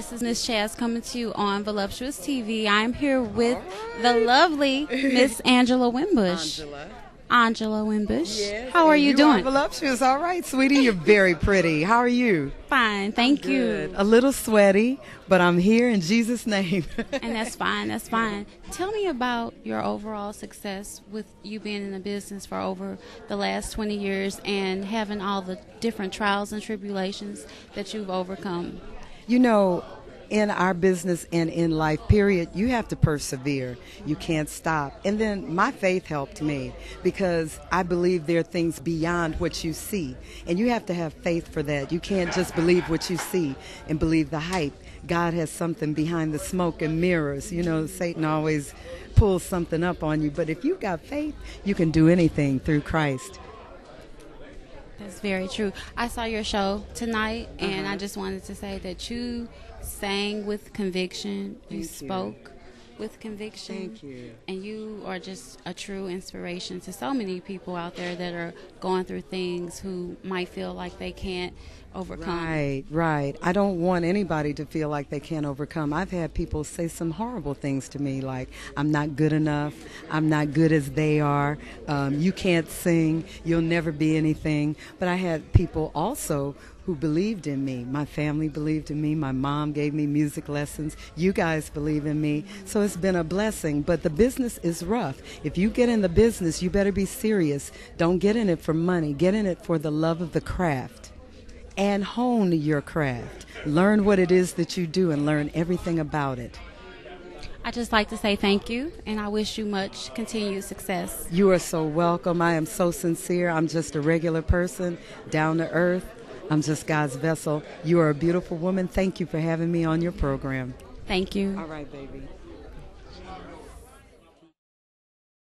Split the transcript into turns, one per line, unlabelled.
This is Miss Chaz coming to you on Voluptuous TV. I'm here with the lovely Miss Angela Winbush.
Angela.
Angela Winbush.
Yes,
How are you,
Are
doing?
voluptuous. All right, sweetie. You're very pretty. How are you?
Fine, thank
Good.
you.
A little sweaty, but I'm here in Jesus' name.
And that's fine. That's fine. Tell me about your overall success with you being in the business for over the last 20 years and having all the different trials and tribulations that you've overcome.
you know, in our business and in life, period, you have to persevere. You can't stop. And then my faith helped me because I believe there are things beyond what you see. And you have to have faith for that. You can't just believe what you see and believe the hype. God has something behind the smoke and mirrors. You know, Satan always pulls something up on you. But if you've got faith, you can do anything through Christ.
That's very true. I saw your show tonight, and
Uh-huh.
I just wanted to say that you sang with conviction.
Thank you.
spoke with conviction.
Thank you.
And you are just a true inspiration to so many people out there that are going through things who might feel like they can't overcome.
Right, right. I don't want anybody to feel like they can't overcome. I've had people say some horrible things to me, like, I'm not good enough, I'm not good as they are, um, you can't sing, you'll never be anything. But I had people also who believed in me. My family believed in me, my mom gave me music lessons, you guys believe in me. So it's been a blessing. But the business is rough. If you get in the business, you better be serious. Don't get in it for money, get in it for the love of the craft and hone your craft. Learn what it is that you do and learn everything about it.
I just like to say thank you, and I wish you much continued success.
You are so welcome. I am so sincere. I'm just a regular person, down to earth. I'm just God's vessel. You are a beautiful woman. Thank you for having me on your program.
Thank you.
All right, baby.